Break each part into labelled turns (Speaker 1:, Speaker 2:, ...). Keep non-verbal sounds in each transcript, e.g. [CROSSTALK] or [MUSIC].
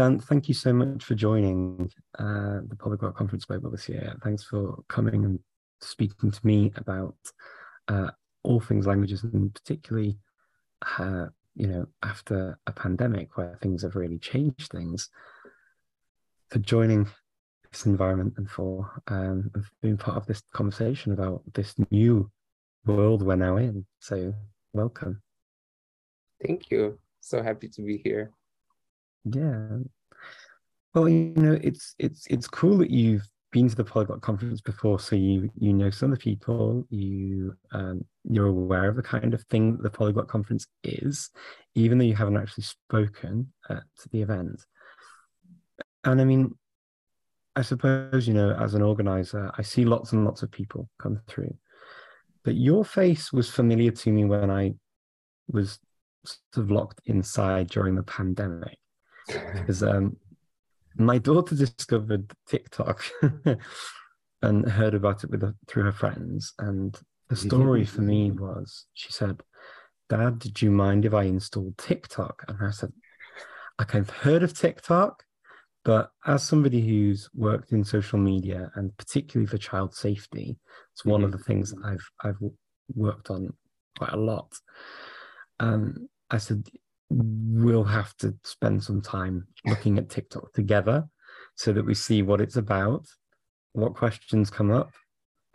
Speaker 1: Dan, thank you so much for joining uh, the Art Conference Global this year. Thanks for coming and speaking to me about uh, all things languages, and particularly, uh, you know, after a pandemic where things have really changed things. For joining this environment and for um, being part of this conversation about this new world we're now in. So, welcome.
Speaker 2: Thank you. So happy to be here.
Speaker 1: Yeah. Well, you know, it's it's it's cool that you've been to the Polyglot conference before, so you you know some of the people, you um, you're aware of the kind of thing that the Polyglot conference is, even though you haven't actually spoken at the event. And I mean, I suppose you know, as an organizer, I see lots and lots of people come through, but your face was familiar to me when I was sort of locked inside during the pandemic because um, my daughter discovered TikTok [LAUGHS] and heard about it with her, through her friends. And the story for me was she said, Dad, did you mind if I installed TikTok? And I said, like I've heard of TikTok, but as somebody who's worked in social media and particularly for child safety, it's one of the things I've I've worked on quite a lot. Um, I said, we'll have to spend some time looking at TikTok together so that we see what it's about, what questions come up,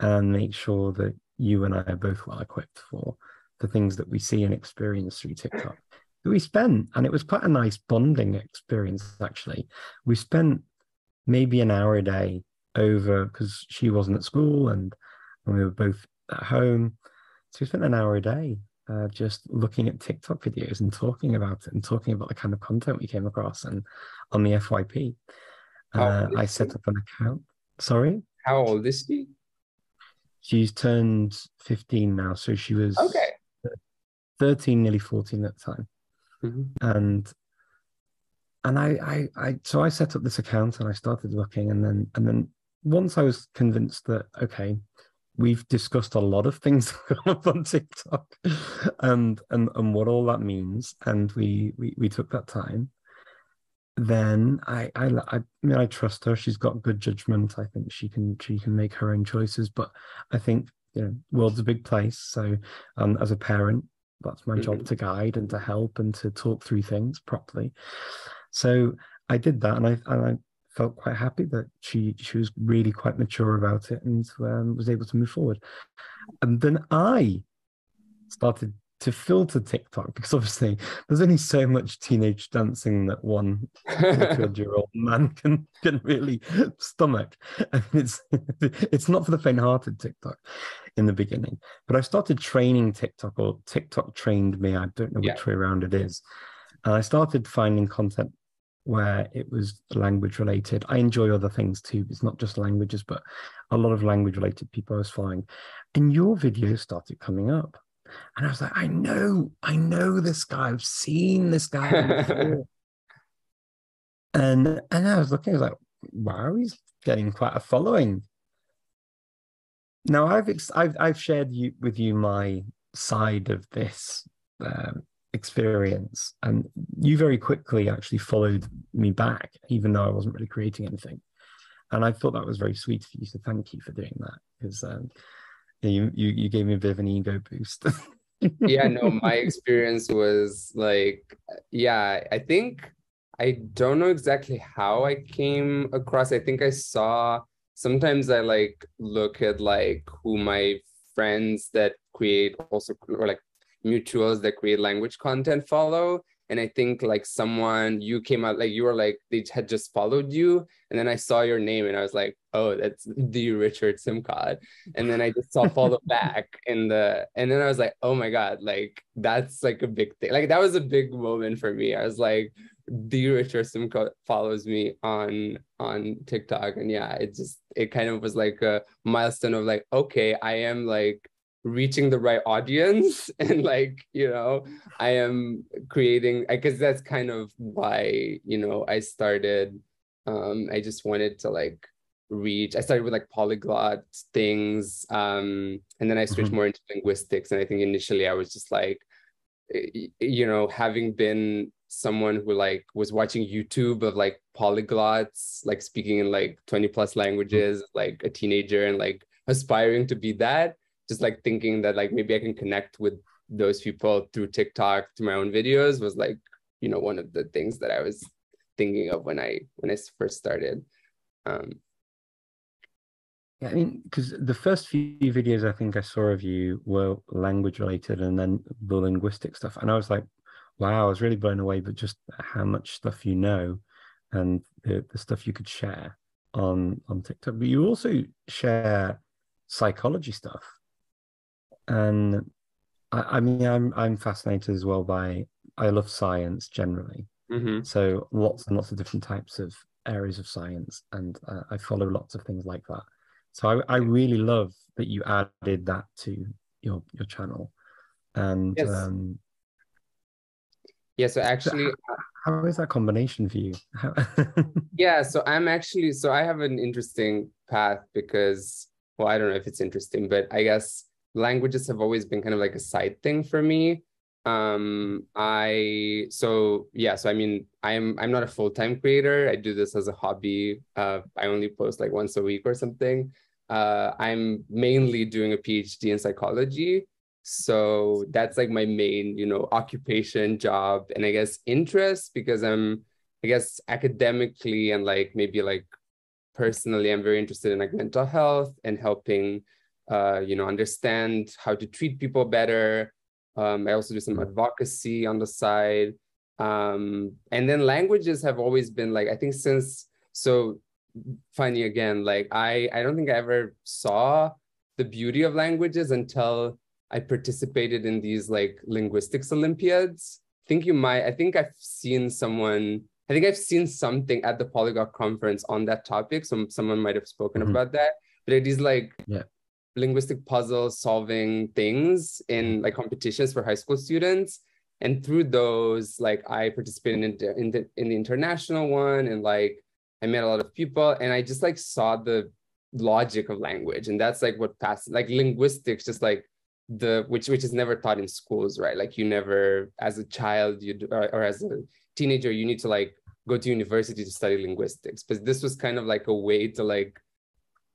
Speaker 1: and make sure that you and I are both well equipped for the things that we see and experience through TikTok. We spent, and it was quite a nice bonding experience actually. We spent maybe an hour a day over because she wasn't at school and, and we were both at home. So we spent an hour a day uh, just looking at TikTok videos and talking about it and talking about the kind of content we came across and on the FYP. Uh, I set up an account. Sorry?
Speaker 2: How old is she?
Speaker 1: She's turned 15 now. So she was
Speaker 2: okay.
Speaker 1: 13, nearly 14 at the time. Mm-hmm. And and I, I I so I set up this account and I started looking and then and then once I was convinced that okay, we've discussed a lot of things [LAUGHS] on TikTok and and and what all that means, and we we, we took that time. Then I, I I mean I trust her. She's got good judgment. I think she can she can make her own choices. But I think you know, world's a big place. So um, as a parent, that's my mm-hmm. job to guide and to help and to talk through things properly. So I did that, and I and I felt quite happy that she she was really quite mature about it and um, was able to move forward. And then I started to filter TikTok because obviously there's only so much teenage dancing that one [LAUGHS] year old man can can really stomach. And it's [LAUGHS] it's not for the faint-hearted TikTok in the beginning. But I started training TikTok or TikTok trained me. I don't know which yeah. way around it is. And I started finding content where it was language related. I enjoy other things too. It's not just languages, but a lot of language related people I was following. And your videos started coming up. And I was like, I know, I know this guy. I've seen this guy before. [LAUGHS] and and I was looking, I was like, wow, he's getting quite a following. Now I've I've I've shared you with you my side of this um, experience. And you very quickly actually followed me back, even though I wasn't really creating anything. And I thought that was very sweet of you. So thank you for doing that because um, you, you you gave me a bit of an ego boost. [LAUGHS]
Speaker 2: yeah, no, my experience was like, yeah, I think I don't know exactly how I came across. I think I saw sometimes I like look at like who my friends that create also or like mutuals that create language content follow. And i think like someone you came out like you were like they had just followed you. And then i saw your name and i was like oh that's [LAUGHS] the richard simcott. And then i just saw follow [LAUGHS] back in the and then i was like oh my god like that's like a big thing. Like that was a big moment for me. I was like the richard simcott follows me on on tiktok. And yeah it just it kind of was like a milestone of like okay i am like reaching the right audience [LAUGHS] and like you know i am creating i guess that's kind of why you know i started um i just wanted to like reach i started with like polyglot things um and then i switched mm-hmm. more into linguistics and i think initially i was just like you know having been someone who like was watching YouTube of like polyglots, like speaking in like 20 plus languages, like a teenager and like aspiring to be that. Just like thinking that like maybe I can connect with those people through TikTok, through my own videos was like, you know, one of the things that I was thinking of when I when I first started. Um,
Speaker 1: yeah, I mean, because the first few videos I think I saw of you were language related and then the linguistic stuff. And I was like, wow, I was really blown away, but just how much stuff you know and the, the stuff you could share on on TikTok. But you also share psychology stuff. And I, I mean I'm I'm fascinated as well by I love science generally.
Speaker 2: Mm-hmm.
Speaker 1: So lots and lots of different types of areas of science, and uh, I follow lots of things like that. So I, I really love that you added that to your your channel, and
Speaker 2: yes.
Speaker 1: um,
Speaker 2: yeah. So actually,
Speaker 1: how, how is that combination for you? [LAUGHS]
Speaker 2: yeah. So I'm actually so I have an interesting path because well I don't know if it's interesting, but I guess languages have always been kind of like a side thing for me. Um i so yeah so i mean i'm i'm not a full-time creator. I do this as a hobby. Uh i only post like once a week or something. Uh i'm mainly doing a phd in psychology. So that's like my main you know occupation job and i guess interest because i'm i guess academically and like maybe like personally i'm very interested in like mental health and helping uh you know understand how to treat people better um, I also do some advocacy on the side. Um, and then languages have always been like, I think since, so funny again, like I, I don't think I ever saw the beauty of languages until I participated in these like linguistics Olympiads. I think you might, I think I've seen someone, I think I've seen something at the Polyglot conference on that topic. So someone might have spoken mm-hmm. about that. But it is like
Speaker 1: yeah
Speaker 2: linguistic puzzle solving things in mm-hmm. like competitions for high school students. And through those like i participated in the, in the, in the international one and like i met a lot of people. And i just like saw the logic of language. And that's like what passed like linguistics just like the which which is never taught in schools right? Like you never as a child you or, or as a teenager you need to like go to university to study linguistics. But this was kind of like a way to like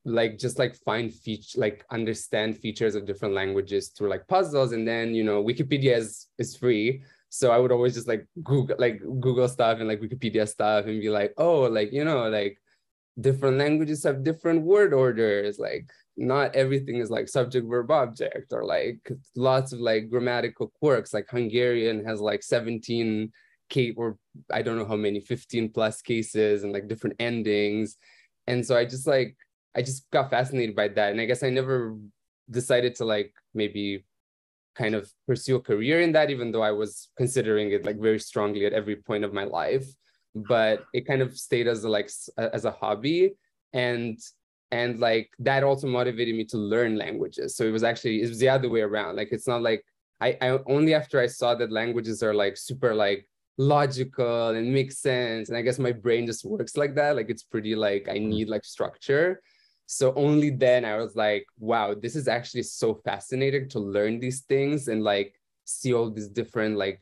Speaker 2: like just like find feature like understand features of different languages through like puzzles and then you know wikipedia is is free. So i would always just like google like google stuff and like wikipedia stuff and be like oh like you know like different languages have different word orders like not everything is like subject verb object or like lots of like grammatical quirks like hungarian has like 17 k or i don't know how many 15 plus cases and like different endings. And so i just like I just got fascinated by that. And I guess I never decided to like maybe kind of pursue a career in that, even though I was considering it like very strongly at every point of my life. But it kind of stayed as a like as a hobby. And and like that also motivated me to learn languages. So it was actually it was the other way around. Like it's not like I, I only after I saw that languages are like super like logical and make sense. And I guess my brain just works like that. Like it's pretty like I mm-hmm. need like structure so only then i was like wow this is actually so fascinating to learn these things and like see all these different like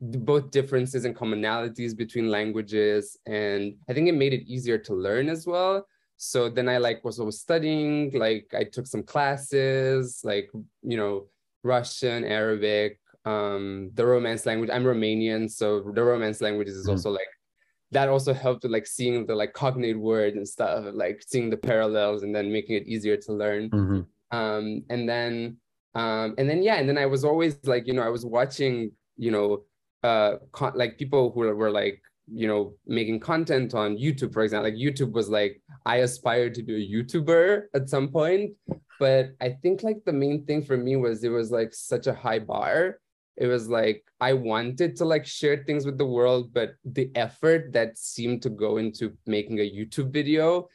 Speaker 2: both differences and commonalities between languages. And i think it made it easier to learn as well. So then i like was always studying like i took some classes like you know russian arabic um the romance language. I'm romanian so the romance languages is mm-hmm. also like that also helped with like seeing the like cognate words and stuff, like seeing the parallels and then making it easier to learn.
Speaker 1: Mm-hmm.
Speaker 2: Um, and then um, and then yeah, and then I was always like, you know, I was watching, you know, uh, con- like people who were like, you know, making content on YouTube, for example. Like YouTube was like, I aspired to be a YouTuber at some point, but I think like the main thing for me was it was like such a high bar it was like i wanted to like share things with the world but the effort that seemed to go into making a youtube video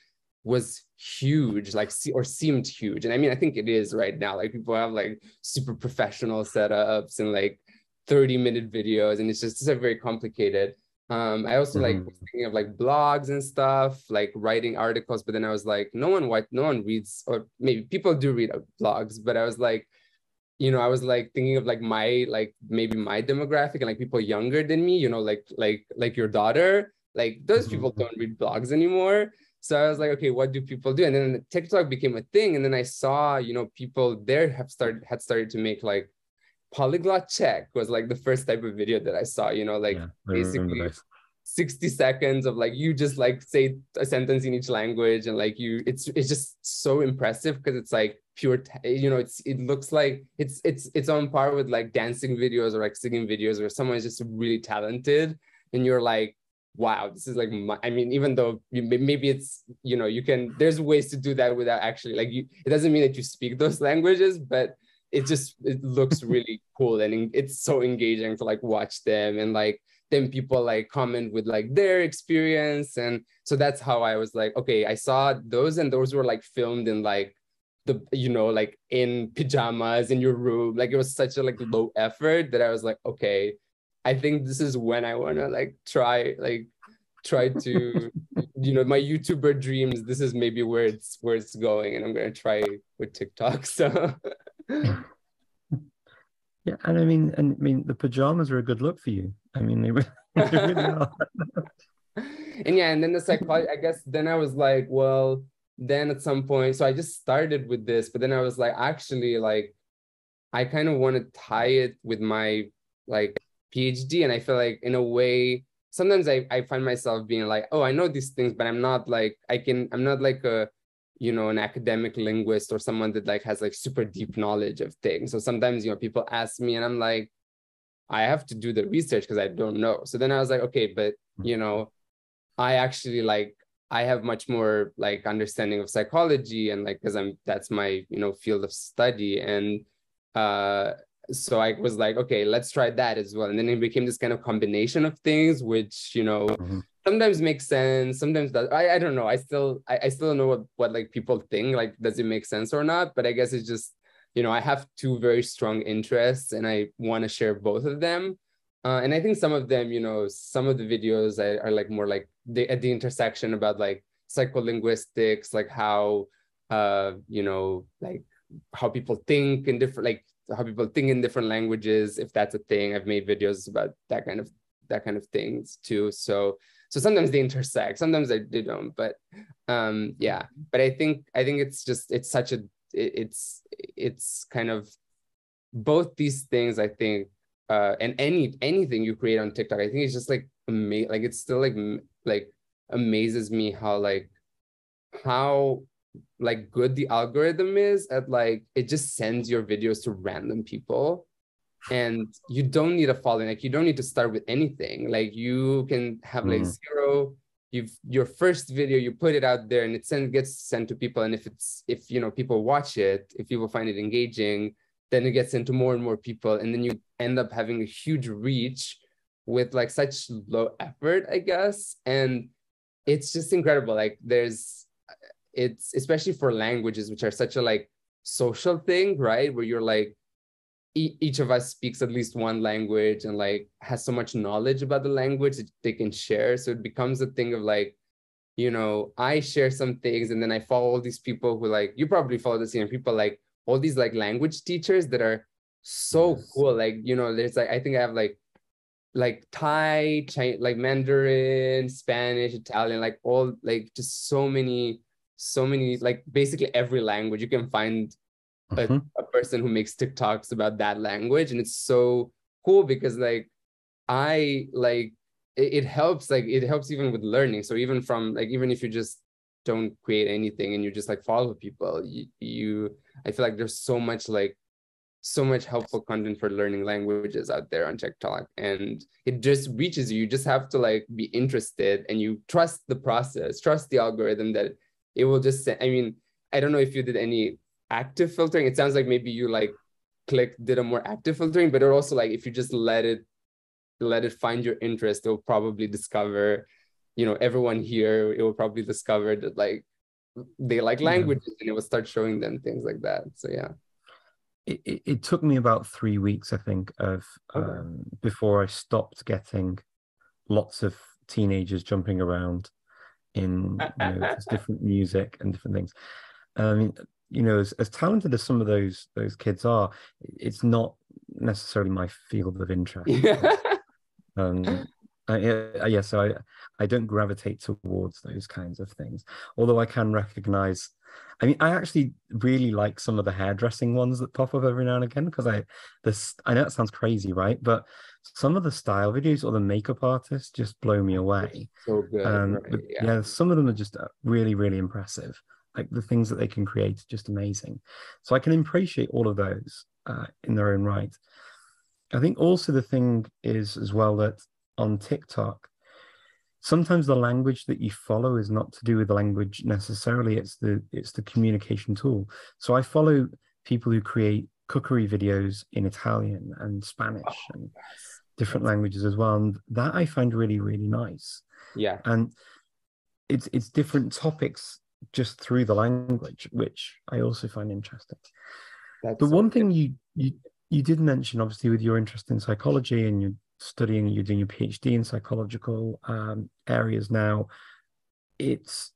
Speaker 2: was huge like or seemed huge. And i mean i think it is right now. Like people have like super professional setups and like 30 minute videos and it's just it's very complicated. Um i also mm-hmm. like thinking of like blogs and stuff like writing articles but then i was like no one what no one reads or maybe people do read blogs but i was like you know, I was like thinking of like my like maybe my demographic and like people younger than me, you know, like like like your daughter, like those people
Speaker 1: Mhm.
Speaker 2: don't read blogs anymore. So I was like, okay, what do people do? And then TikTok became a thing, and then I saw, you know, people there have started had started to make like polyglot check was like the first type of video that I saw, you know, like
Speaker 1: yeah,
Speaker 2: basically 60 seconds of like you just like say a sentence in each language and like you it's it's just so impressive because it's like pure you know it's it looks like it's it's it's on par with like dancing videos or like singing videos where someone is just really talented and you're like wow this is like my, i mean even though you, maybe it's you know you can there's ways to do that without actually like you it doesn't mean that you speak those [LAUGHS] languages but it just it looks really cool and it's so engaging to like watch them and like then people like comment with like their experience and so that's how i was like okay i saw those and those were like filmed in like the you know like in pajamas in your room like it was such a like low effort that i was like okay i think this is when i want to like try like try to [LAUGHS] you know my youtuber dreams this is maybe where it's where it's going and i'm going to try with tiktok [LAUGHS] so
Speaker 1: Yeah, and I mean, and I mean, the pajamas are a good look for you. I mean, they, were [LAUGHS] they really are.
Speaker 2: and yeah, and then the psychology, I guess then I was like, well, then at some point, so I just started with this, but then I was like, actually, like, I kind of want to tie it with my like PhD. And I feel like in a way, sometimes I, I find myself being like, oh, I know these things, but I'm not like, I can, I'm not like a, you know, an academic linguist or someone that like has like super deep knowledge of things. So sometimes, you know, people ask me and I'm like, I have to do the research because I don't know. So then I was like, okay, but hmm. you know, I actually like I have much more like understanding of psychology and like because I'm that's my you know field of study. And uh so I was like okay let's try that as well. And then it became this kind of combination of things which you know
Speaker 1: Mhm.
Speaker 2: sometimes makes sense sometimes that I, I don't know. I still I, I still don't know what what like people think like does it make sense or not? But I guess it's just you know I have two very strong interests and I want to share both of them uh, and I think some of them, you know, some of the videos are, are like more like the, at the intersection about like psycholinguistics, like how, uh, you know, like how people think in different, like how people think in different languages, if that's a thing. I've made videos about that kind of that kind of things too. So so sometimes they intersect, sometimes they, they don't. But um, yeah, but I think I think it's just it's such a it, it's it's kind of both these things. I think uh and any anything you create on TikTok, I think it's just like amazing. Like it's still like like amazes me how like how like good the algorithm is at like it just sends your videos to random people and you don't need a following like you don't need to start with anything like you can have like
Speaker 1: Mhm.
Speaker 2: zero you've your first video you put it out there and it send, gets sent to people and if it's if you know people watch it if people find it engaging then it gets into more and more people and then you end up having a huge reach with like such low effort i guess. And it's just incredible. Like there's it's especially for languages which are such a like social thing right? Where you're like e- each of us speaks at least one language and like has so much knowledge about the language that they can share. So it becomes a thing of like you know i share some things and then i follow all these people who like you probably follow the same people like all these like language teachers that are so
Speaker 1: Yes.
Speaker 2: cool like you know there's like i think i have like like thai Chi- like mandarin spanish italian like all like just so many so many like basically every language you can find a,
Speaker 1: Mhm.
Speaker 2: a person who makes TikToks about that language. And it's so cool because like I like it, it helps, like it helps even with learning. So even from like even if you just don't create anything and you just like follow people, you, you I feel like there's so much like so much helpful content for learning languages out there on TikTok. And it just reaches you. You just have to like be interested and you trust the process, trust the algorithm that it will just send. I mean, I don't know if you did any active filtering. It sounds like maybe you like click did a more active filtering, but it also like if you just let it let it find your interest, it'll probably discover, you know, everyone here, it will probably discover that like they like
Speaker 1: Yeah.
Speaker 2: languages and it will start showing them things like that. So yeah.
Speaker 1: It, it, it took me about three weeks, I think, of
Speaker 2: Okay.
Speaker 1: um, before I stopped getting lots of teenagers jumping around in you know [LAUGHS] different music and different things. I mean, you know, as, as talented as some of those those kids are, it's not necessarily my field of interest. [LAUGHS] Um, I, yeah, so I I don't gravitate towards those kinds of things. Although I can recognize, I mean, I actually really like some of the hairdressing ones that pop up every now and again because I this I know it sounds crazy, right? But some of the style videos or the makeup artists just blow me away.
Speaker 2: So good.
Speaker 1: Um,
Speaker 2: right, yeah.
Speaker 1: yeah, some of them are just uh, really, really impressive. Like the things that they can create, just amazing. So I can appreciate all of those uh, in their own right. I think also the thing is as well that on TikTok, sometimes the language that you follow is not to do with the language necessarily. It's the it's the communication tool. So I follow people who create cookery videos in Italian and Spanish
Speaker 2: Oh,
Speaker 1: and different languages as well. And that I find really, really nice.
Speaker 2: Yeah.
Speaker 1: And it's it's different topics just through the language, which I also find interesting.
Speaker 2: That's
Speaker 1: But one thing you you you did mention, obviously, with your interest in psychology and you're studying, you're doing your PhD in psychological um, areas now. It's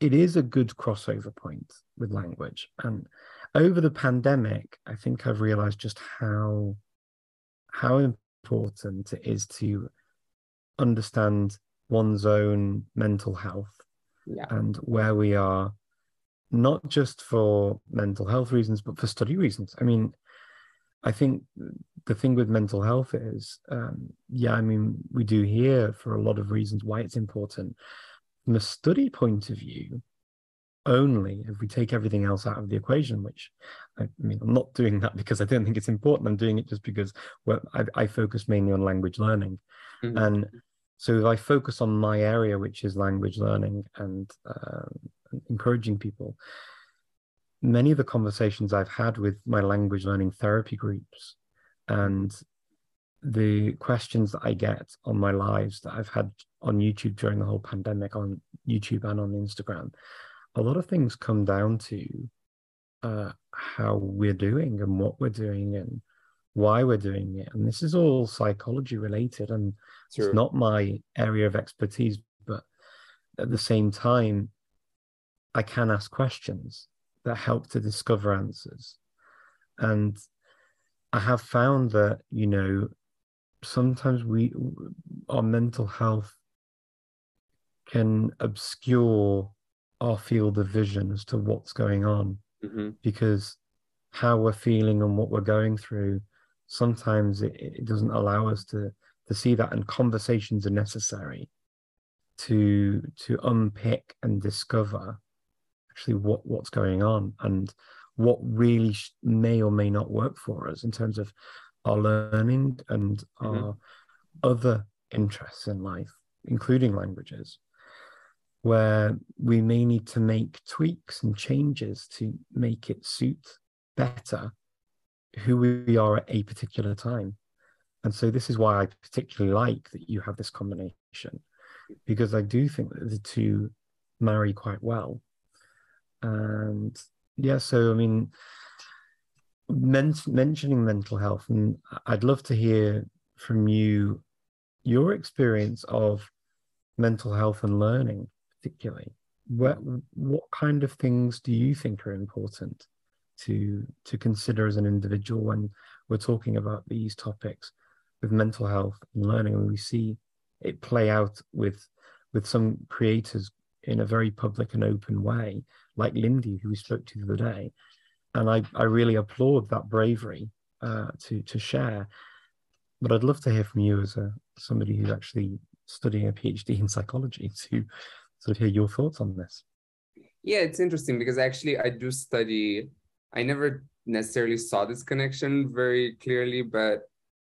Speaker 1: it is a good crossover point with language, and over the pandemic, I think I've realized just how how important it is to understand one's own mental health
Speaker 2: Yeah.
Speaker 1: and where we are, not just for mental health reasons, but for study reasons. I mean, I think the thing with mental health is, um, yeah, I mean, we do hear for a lot of reasons why it's important. From a study point of view, only if we take everything else out of the equation, which I, I mean, I'm not [LAUGHS] doing that because I don't think it's important. I'm doing it just because well, I, I focus mainly on language learning.
Speaker 2: Mhm.
Speaker 1: And so if I focus on my area, which is language learning and um, encouraging people, many of the conversations I've had with my language learning therapy groups and the questions that I get on my lives that I've had on YouTube during the whole pandemic on YouTube and on Instagram, a lot of things come down to uh, how we're doing and what we're doing and why we're doing it. And this is all psychology related and
Speaker 2: True.
Speaker 1: it's not my area of expertise, but at the same time, I can ask questions that help to discover answers. And I have found that, you know, sometimes we, our mental health can obscure our field of vision as to what's going on
Speaker 2: Mhm.
Speaker 1: because how we're feeling and what we're going through sometimes it, it doesn't allow us to to see that and conversations are necessary to to unpick and discover actually what what's going on and what really sh- may or may not work for us in terms of our learning and
Speaker 2: Mhm.
Speaker 1: our other interests in life including languages where we may need to make tweaks and changes to make it suit better who we are at a particular time. And so this is why I particularly like that you have this combination, because I do think that the two marry quite well. And yeah, so I mean, men- mentioning mental health, and I'd love to hear from you your experience of mental health and learning, particularly. What what kind of things do you think are important to to consider as an individual when we're talking about these topics with mental health and learning? And we see it play out with with some creators in a very public and open way, like Lindie, who we spoke to the other day. And I, I really applaud that bravery uh, to to share. But I'd love to hear from you as a somebody who's actually studying a PhD in psychology [LAUGHS] to sort of hear your thoughts on this.
Speaker 2: Yeah, it's interesting because actually I do study. I never necessarily saw this connection very clearly, but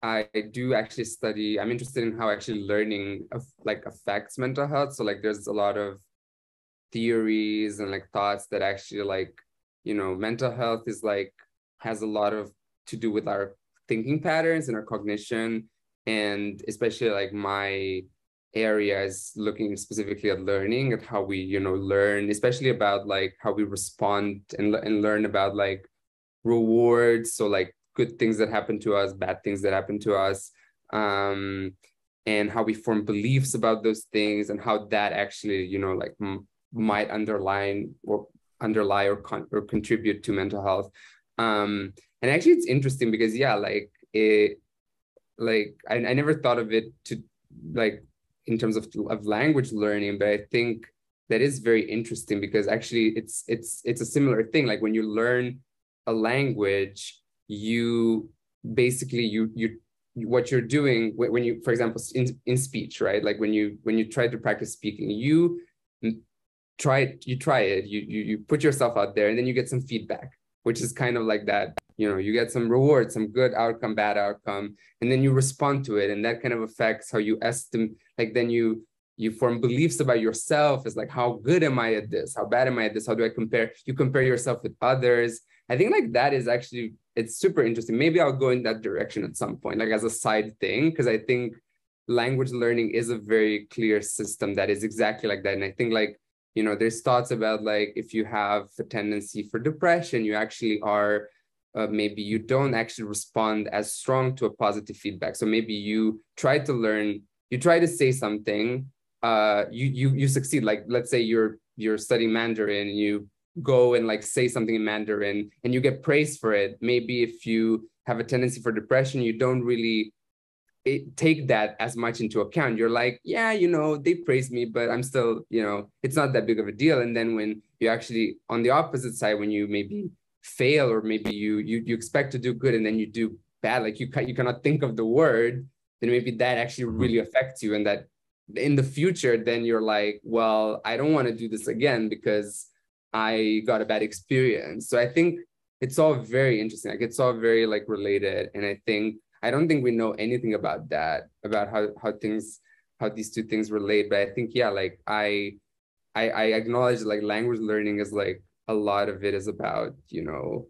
Speaker 2: I do actually study. I'm interested in how actually learning of like affects mental health. So like, there's a lot of theories and like thoughts that actually like, you know, mental health is like has a lot of to do with our thinking patterns and our cognition, and especially like my area is looking specifically at learning at how we you know learn especially about like how we respond and, and learn about like rewards. So like good things that happen to us bad things that happen to us um and how we form beliefs about those things and how that actually you know like m- might underline or underlie or con- or contribute to mental health. Um and actually it's interesting because yeah like it like I, I never thought of it to like in terms of, of language learning but i think that is very interesting because actually it's it's it's a similar thing. Like when you learn a language you basically you you what you're doing when you for example in, in speech right? Like when you when you try to practice speaking you try it you try it you, you you put yourself out there and then you get some feedback which is kind of like that you know you get some reward some good outcome bad outcome and then you respond to it and that kind of affects how you estimate like then you you form beliefs about yourself as like how good am i at this? How bad am i at this? How do i compare? You compare yourself with others. I think like that is actually it's super interesting. Maybe i'll go in that direction at some point like as a side thing because i think language learning is a very clear system that is exactly like that and i think like you know there's thoughts about like if you have a tendency for depression you actually are uh, maybe you don't actually respond as strong to a positive feedback. So maybe you try to learn you try to say something uh you you you succeed. Like let's say you're you're studying mandarin and you go and like say something in mandarin and you get praised for it. Maybe if you have a tendency for depression you don't really it, take that as much into account. You're like, yeah, you know, they praise me, but I'm still, you know, it's not that big of a deal. And then when you actually on the opposite side, when you maybe fail or maybe you you you expect to do good and then you do bad, like you you cannot think of the word, then maybe that actually mm-hmm. really affects you, and that in the future, then you're like, well, I don't want to do this again because I got a bad experience. So I think it's all very interesting. Like it's all very like related, and I think I don't think we know anything about that, about how how things how these two things relate. But I think yeah, like I I, I acknowledge like language learning is like a lot of it is about you know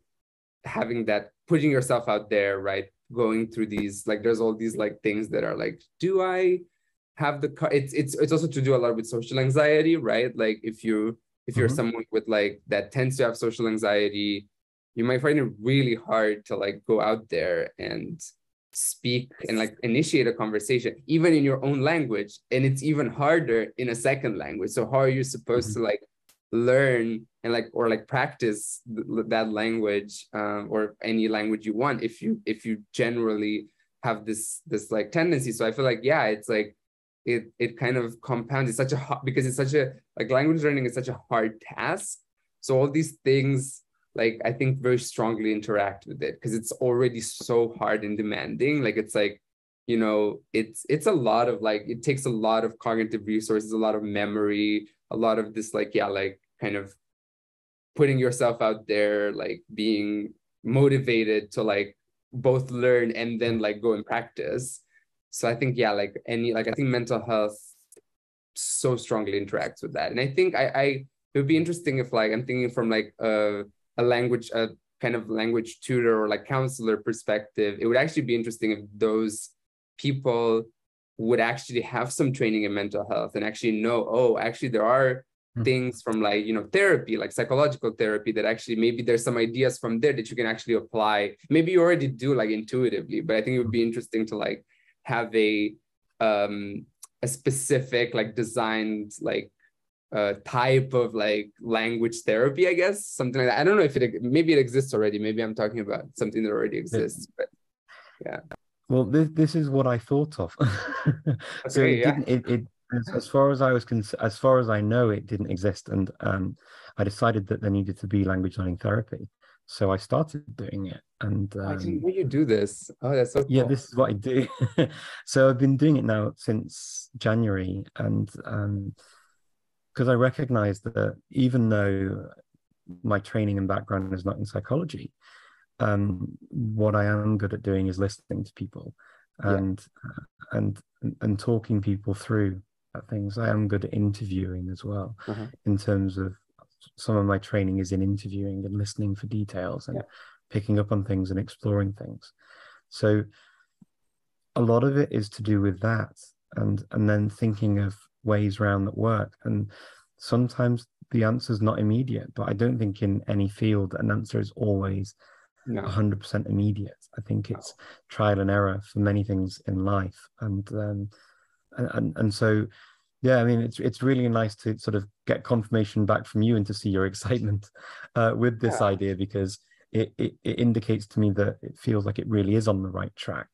Speaker 2: having that putting yourself out there, right? Going through these like there's all these like things that are like, do I have the car? it's it's it's also to do a lot with social anxiety, right? Like if you if you're mm-hmm. someone with like that tends to have social anxiety, you might find it really hard to like go out there and speak and like initiate a conversation even in your own language and it's even harder in a second language. So how are you supposed mm-hmm. to like learn and like or like practice th- that language um, or any language you want if you if you generally have this this like tendency? So i feel like yeah it's like it it kind of compounds. It's such a hard because it's such a like language learning is such a hard task. So all these things like I think very strongly interact with it because it's already so hard and demanding. Like it's like, you know, it's it's a lot of like it takes a lot of cognitive resources, a lot of memory, a lot of this like yeah, like kind of putting yourself out there, like being motivated to like both learn and then like go and practice. So I think yeah, like any like I think mental health so strongly interacts with that. And I think I I it would be interesting if like I'm thinking from like uh a language, a kind of language tutor or like counselor perspective, it would actually be interesting if those people would actually have some training in mental health and actually know, oh, actually there are hmm. things from like you know therapy like psychological therapy that actually maybe there's some ideas from there that you can actually apply maybe you already do like intuitively but i think it would be interesting to like have a um a specific like designed like uh, type of like language therapy, I guess, something like that. I don't know if it maybe it exists already. Maybe I'm talking about something that already exists, but yeah.
Speaker 1: Well, this this is what I thought of. [LAUGHS] so it yeah. didn't. It, it as far as I was cons- as far as I know, it didn't exist, and um, I decided that there needed to be language learning therapy. So I started doing it, and
Speaker 2: um, know you do this. Oh, that's so cool.
Speaker 1: yeah. This is what I do. [LAUGHS] so I've been doing it now since January, and um, because I recognize that even though my training and background is not in psychology, um, what I am good at doing is listening to people and yeah. uh, and and talking people through things. I am good at interviewing as well, uh-huh. in terms of some of my training is in interviewing and listening for details and yeah. picking up on things and exploring things. So a lot of it is to do with that, and and then thinking of ways around that work. And sometimes the answer is not immediate, but I don't think in any field an answer is always no. 100% immediate. I think it's no. trial and error for many things in life. And, um, and, and, so yeah, I mean, it's it's really nice to sort of get confirmation back from you and to see your [LAUGHS] excitement uh, with this yeah. idea because it, it, it indicates to me that it feels like it really is on the right track.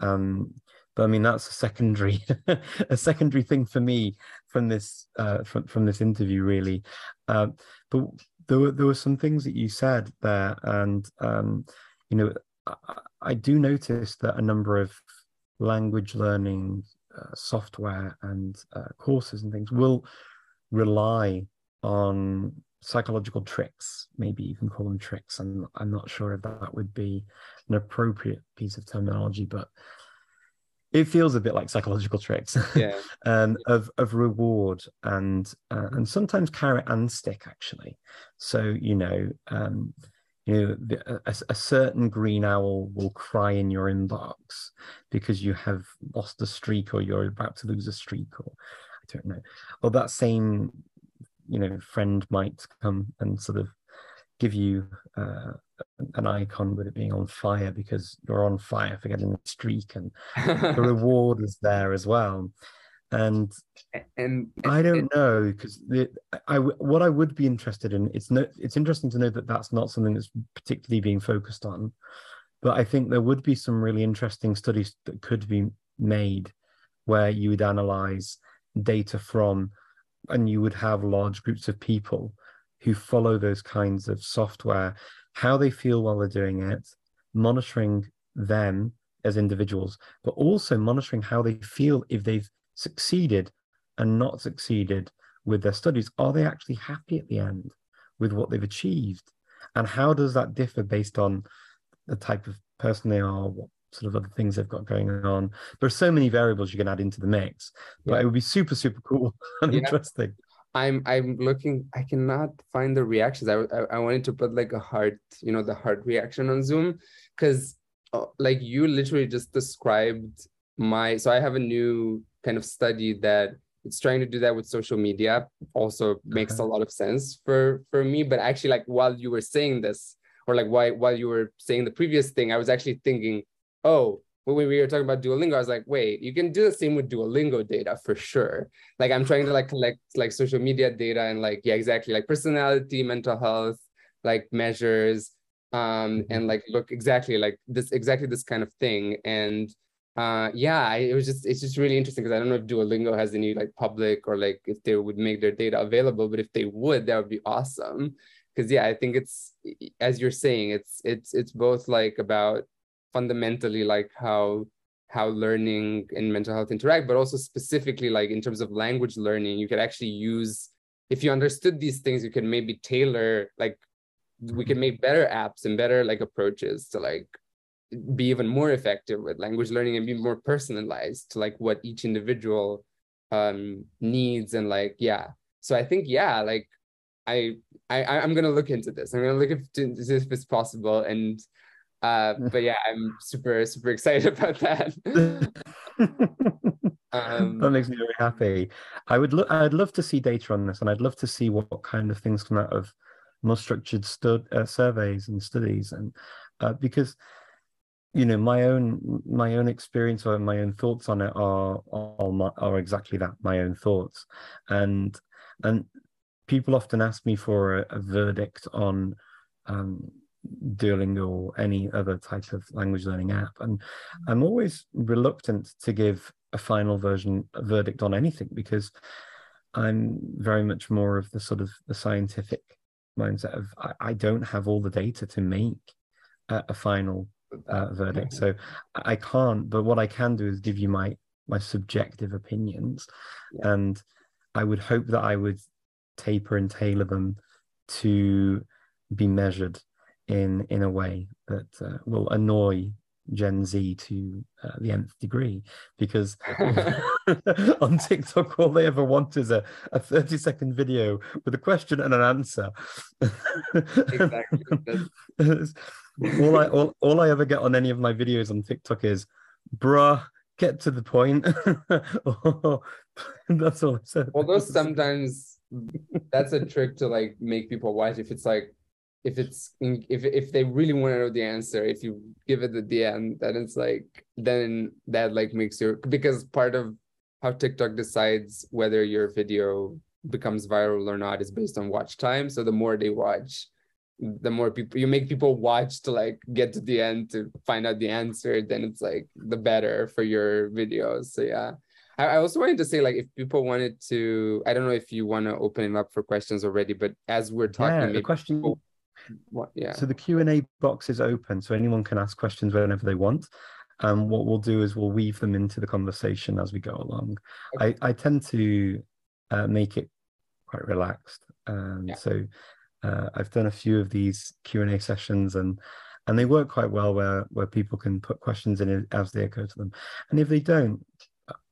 Speaker 1: Um, but I mean, that's a secondary [LAUGHS] a secondary thing for me from this uh, from from this interview, really. Uh, but there were there were some things that you said there, and um, you know, I, I do notice that a number of language learning uh, software and uh, courses and things will rely on psychological tricks maybe you can call them tricks i'm i'm not sure if that would be an appropriate piece of terminology but it feels a bit like psychological tricks [LAUGHS]
Speaker 2: yeah.
Speaker 1: um, of of reward and uh, and sometimes carrot and stick actually. So you know um, you know the, a, a, certain green owl will cry in your inbox because you have lost a streak or you're about to lose a streak or i don't know. Or that same you know friend might come and sort of give you uh, an icon with it being on fire because you're on fire for getting a streak and the [LAUGHS] reward is there as well. And
Speaker 2: and
Speaker 1: I don't know because I what I would be interested in it's no it's interesting to know that that's not something that's particularly being focused on, but I think there would be some really interesting studies that could be made where you would analyze data from and you would have large groups of people who follow those kinds of software how they feel while they're doing it monitoring them as individuals but also monitoring how they feel if they've succeeded and not succeeded with their studies, are they actually happy at the end with what they've achieved? And how does that differ based on the type of person they are, what sort of other things they've got going on? There are so many variables you can add into the mix, but it would be super, super cool [LAUGHS] and yeah. interesting.
Speaker 2: I'm I'm looking. I cannot find the reactions. I, I, I wanted to put like a heart, you know, the heart reaction on Zoom, because uh, like you literally just described my. So I have a new kind of study that it's trying to do that with social media also makes a lot of sense for for me but actually like while you were saying this or like why while you were saying the previous thing i was actually thinking oh when we were talking about duolingo i was like wait you can do the same with duolingo data for sure. Like i'm trying to like collect like social media data and like yeah exactly like personality mental health like measures um and mm-hmm. like look exactly like this exactly this kind of thing. And uh yeah I, it was just it's just really interesting because i don't know if duolingo has any like public or like if they would make their data available but if they would that would be awesome. Because yeah i think it's as you're saying it's it's it's both like about fundamentally like how how learning and mental health interact but also specifically like in terms of language learning you could actually use if you understood these things you could maybe tailor like we can make better apps and better like approaches to like be even more effective with language learning and be more personalized to like what each individual um needs and like yeah. So i think yeah like i i i'm gonna look into this. I'm gonna look into if it's possible and uh but yeah i'm super super excited [LAUGHS] about that.
Speaker 1: Um, [LAUGHS] that makes me very happy. I would look i'd love to see data on this and i'd love to see what, kind of things come out of more structured stud uh, surveys and studies and uh, because you know my own my own experience or my own thoughts on it are are, my, are exactly that my own thoughts. And and people often ask me for a, a verdict on um, Duolingo or any other type of language learning app, and I'm always reluctant to give a final version a verdict on anything because I'm very much more of the sort of the scientific mindset of I, I don't have all the data to make a, a final uh, verdict. So I can't, but what I can do is give you my my subjective opinions, yeah. and I would hope that I would taper and tailor them to be measured in in a way that uh, will annoy Gen Z to uh, the nth degree because [LAUGHS] on TikTok all they ever want is a, a 30 second video with a question and an answer. exactly. all I all, all I ever get on any of my videos on TikTok is bruh, get to the point. [LAUGHS] [LAUGHS] that's all I said.
Speaker 2: Although sometimes that's a trick to like make people watch if it's like if it's if if they really want to know the answer if you give it at the dm then it's like then that like makes your because part of how TikTok decides whether your video becomes viral or not is based on watch time. So the more they watch, the more people you make people watch to like get to the end to find out the answer, then it's like the better for your videos. So yeah. I also wanted to say, like, if people wanted to, I don't know if you want to open it up for questions already, but as we're talking,
Speaker 1: yeah, the question.
Speaker 2: People, what, yeah.
Speaker 1: So the Q and A box is open, so anyone can ask questions whenever they want. And um, what we'll do is we'll weave them into the conversation as we go along. Okay. I, I tend to uh, make it quite relaxed. Um, yeah. So uh, I've done a few of these Q and A sessions, and and they work quite well where where people can put questions in as they occur to them. And if they don't,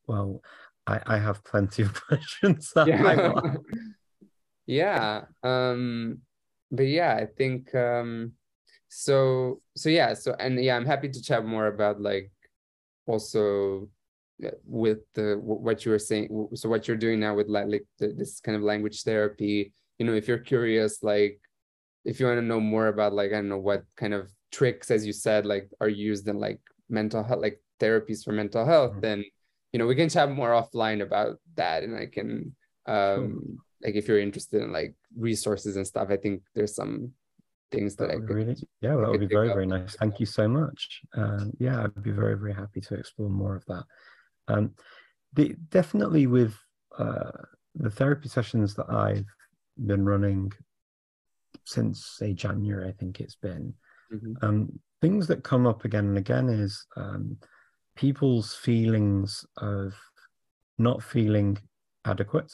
Speaker 1: well, I, I have plenty of [LAUGHS] questions.
Speaker 2: yeah. [LAUGHS] yeah. Um, but yeah, I think um, so. So yeah. So and yeah, I'm happy to chat more about like also with the what you were saying so what you're doing now with like the, this kind of language therapy you know if you're curious like if you want to know more about like i don't know what kind of tricks as you said like are used in like mental health like therapies for mental health mm-hmm. then you know we can chat more offline about that and i can um. Like if you're interested in like resources and stuff i think there's some things that, that I could
Speaker 1: really yeah well, that would be very very nice thank you so much um yeah i'd be very very happy to explore more of that um, the, definitely with uh, the therapy sessions that I've been running since say January, I think it's been. Mm-hmm. Um, things that come up again and again is um, people's feelings of not feeling adequate,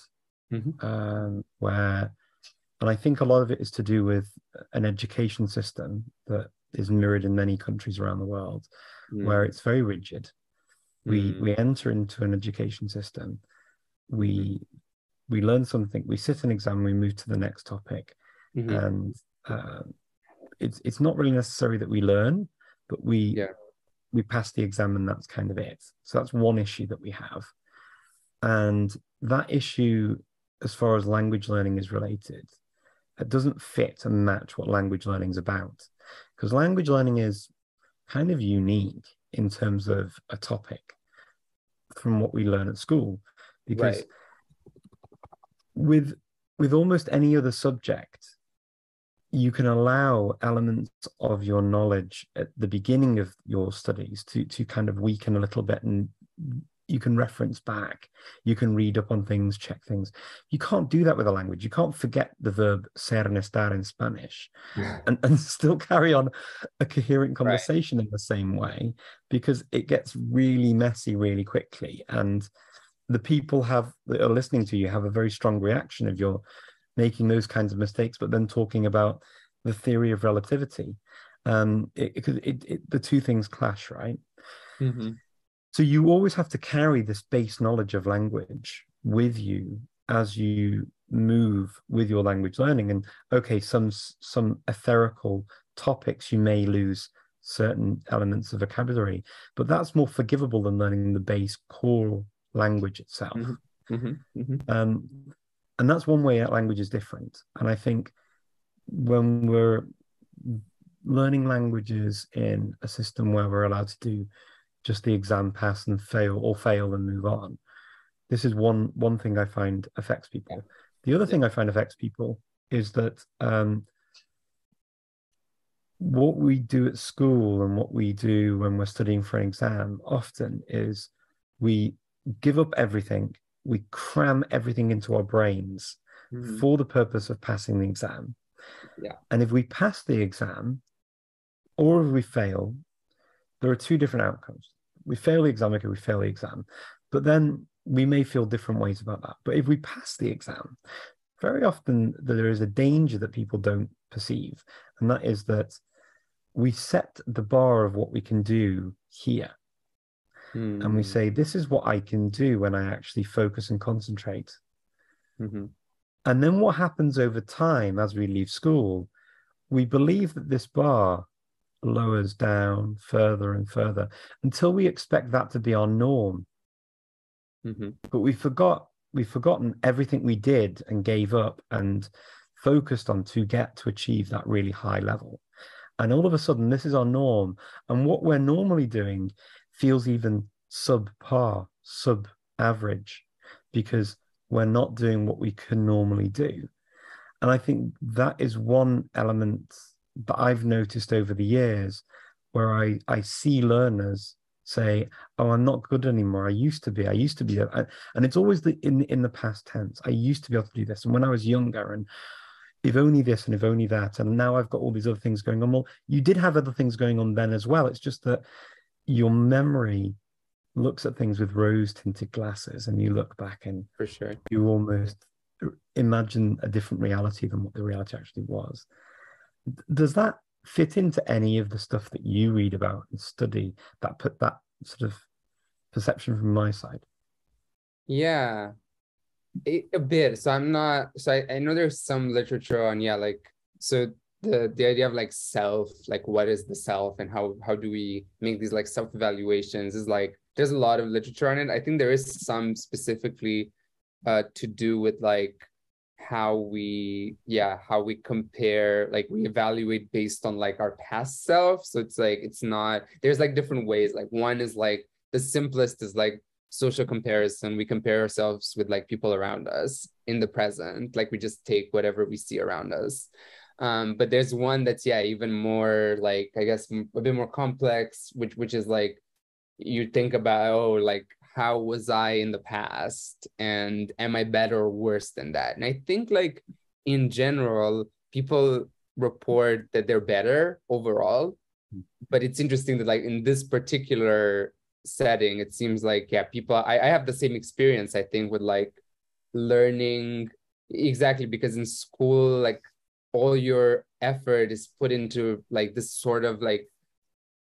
Speaker 1: mm-hmm. um, where, and I think a lot of it is to do with an education system that is mirrored in many countries around the world, mm. where it's very rigid we mm. we enter into an education system we mm. we learn something we sit an exam we move to the next topic mm-hmm. and uh, it's it's not really necessary that we learn but we
Speaker 2: yeah.
Speaker 1: we pass the exam and that's kind of it so that's one issue that we have and that issue as far as language learning is related it doesn't fit and match what language learning is about because language learning is kind of unique in terms of a topic from what we learn at school because right. with with almost any other subject you can allow elements of your knowledge at the beginning of your studies to to kind of weaken a little bit and you can reference back you can read up on things check things you can't do that with a language you can't forget the verb ser and estar in spanish yeah. and, and [LAUGHS] still carry on a coherent conversation right. in the same way because it gets really messy really quickly and the people have that are listening to you have a very strong reaction if you're making those kinds of mistakes but then talking about the theory of relativity um it, it, it the two things clash right
Speaker 2: mm-hmm.
Speaker 1: So you always have to carry this base knowledge of language with you as you move with your language learning. And okay, some some etherical topics you may lose certain elements of vocabulary, but that's more forgivable than learning the base core language itself.
Speaker 2: Mm-hmm. Mm-hmm. Mm-hmm.
Speaker 1: Um, and that's one way that language is different. And I think when we're learning languages in a system where we're allowed to do just the exam pass and fail or fail and move on. This is one one thing I find affects people. The other thing I find affects people is that um, what we do at school and what we do when we're studying for an exam often is we give up everything, we cram everything into our brains mm-hmm. for the purpose of passing the exam.
Speaker 2: Yeah.
Speaker 1: And if we pass the exam or if we fail, there are two different outcomes. We fail the exam, okay, we fail the exam. But then we may feel different ways about that. But if we pass the exam, very often there is a danger that people don't perceive, and that is that we set the bar of what we can do here.
Speaker 2: Mm.
Speaker 1: And we say, this is what I can do when I actually focus and concentrate.
Speaker 2: Mm-hmm.
Speaker 1: And then what happens over time as we leave school, we believe that this bar lowers down further and further until we expect that to be our norm.
Speaker 2: Mm-hmm.
Speaker 1: But we forgot we've forgotten everything we did and gave up and focused on to get to achieve that really high level. And all of a sudden, this is our norm. And what we're normally doing feels even subpar, sub average because we're not doing what we can normally do. And I think that is one element that I've noticed over the years where I, I see learners say, "Oh, I'm not good anymore. I used to be. I used to be." And it's always the in in the past tense. I used to be able to do this, and when I was younger, and if only this and if only that, and now I've got all these other things going on. Well, you did have other things going on then as well. It's just that your memory looks at things with rose tinted glasses, and you look back and
Speaker 2: for sure
Speaker 1: you almost imagine a different reality than what the reality actually was. Does that fit into any of the stuff that you read about and study that put that sort of perception from my side?
Speaker 2: Yeah, a, a bit. So I'm not. So I, I know there's some literature on yeah, like so the the idea of like self, like what is the self and how how do we make these like self evaluations is like there's a lot of literature on it. I think there is some specifically uh to do with like how we yeah how we compare like we evaluate based on like our past self. So it's like it's not there's like different ways. Like one is like the simplest is like social comparison. We compare ourselves with like people around us in the present. Like we just take whatever we see around us. Um but there's one that's yeah even more like i guess a bit more complex which which is like you think about oh like how was I in the past and am I better or worse than that? And I think like in general, people report that they're better overall. Hmm. But it's interesting that like in this particular setting, it seems like yeah, people I, I have the same experience, I think, with like learning exactly because in school, like all your effort is put into like this sort of like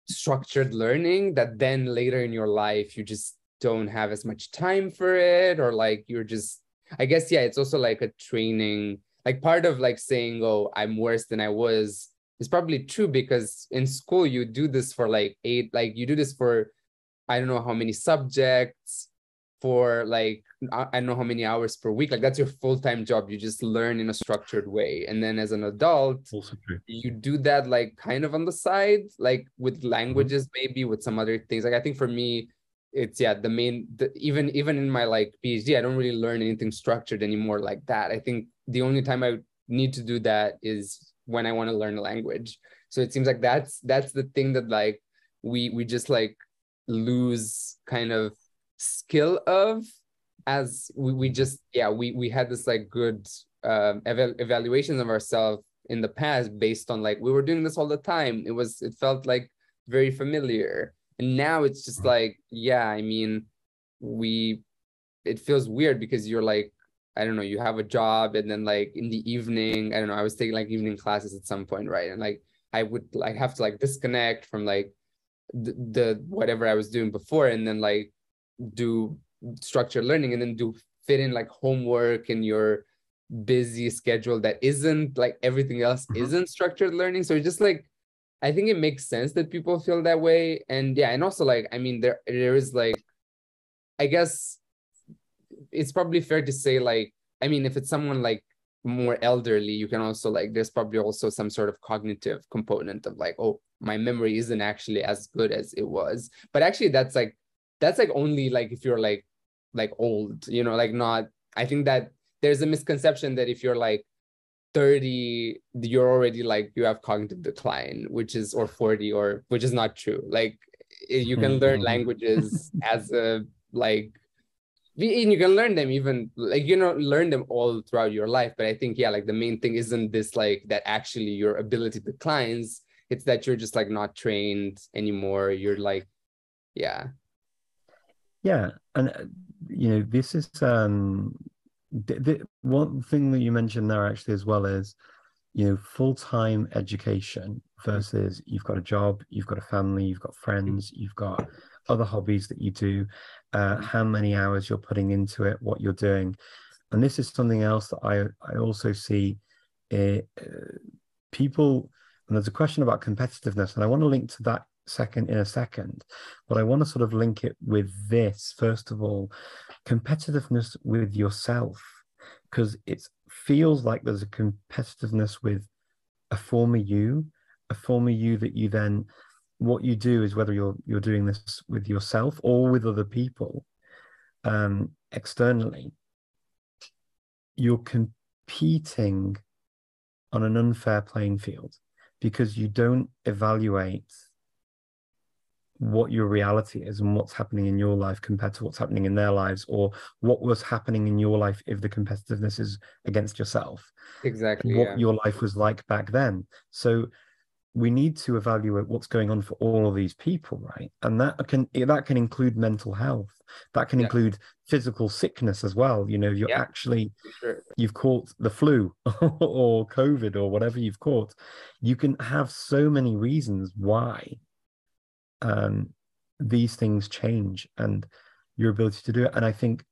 Speaker 2: structured learning that then later in your life you just don't have as much time for it or like you're just i guess yeah it's also like a training like part of like saying oh i'm worse than i was is probably true because in school you do this for like eight like you do this for i don't know how many subjects for like i don't know how many hours per week like that's your full-time job you just learn in a structured way and then as an adult you do that like kind of on the side like with mm-hmm. languages maybe with some other things like i think for me it's yeah the main the, even even in my like phd i don't really learn anything structured anymore like that. I think the only time i need to do that is when i want to learn a language. So it seems like that's that's the thing that like we we just like lose kind of skill of as we, we just yeah we we had this like good um eval- evaluations of ourselves in the past based on like we were doing this all the time. It was it felt like very familiar and now it's just like yeah i mean we it feels weird because you're like i don't know you have a job and then like in the evening i don't know i was taking like evening classes at some point right? And like i would like have to like disconnect from like the, the whatever i was doing before and then like do structured learning and then do fit in like homework and your busy schedule that isn't like everything else mm-hmm. isn't structured learning. So it's just like I think it makes sense that people feel that way. And yeah, and also like, I mean, there there is like, I guess it's probably fair to say like, I mean, if it's someone like more elderly, you can also like, there's probably also some sort of cognitive component of like, oh, my memory isn't actually as good as it was. But actually, that's like, that's like only like if you're like, like old, you know, like not. I think that there's a misconception that if you're like 30 you're already like you have cognitive decline which is or 40 or which is not true. Like you can learn mm-hmm. languages [LAUGHS] as a like and you can learn them even like you know learn them all throughout your life but i think yeah like the main thing isn't this like that actually your ability declines. It's that you're just like not trained anymore. You're like yeah.
Speaker 1: Yeah and uh, you know this is um the, the, one thing that you mentioned there actually as well is you know full-time education versus you've got a job you've got a family you've got friends you've got other hobbies that you do uh, how many hours you're putting into it what you're doing. And this is something else that i i also see uh, people and there's a question about competitiveness and i want to link to that second in a second but i want to sort of link it with this first of all competitiveness with yourself because it feels like there's a competitiveness with a former you a former you that you then what you do is whether you're you're doing this with yourself or with other people um, externally, you're competing on an unfair playing field because you don't evaluate what your reality is and what's happening in your life compared to what's happening in their lives or what was happening in your life if the competitiveness is against yourself
Speaker 2: exactly
Speaker 1: what
Speaker 2: yeah.
Speaker 1: your life was like back then so we need to evaluate what's going on for all of these people right and that can that can include mental health that can yeah. include physical sickness as well you know you're yeah, actually sure. you've caught the flu [LAUGHS] or covid or whatever you've caught you can have so many reasons why um, these things change and your ability to do it. And I think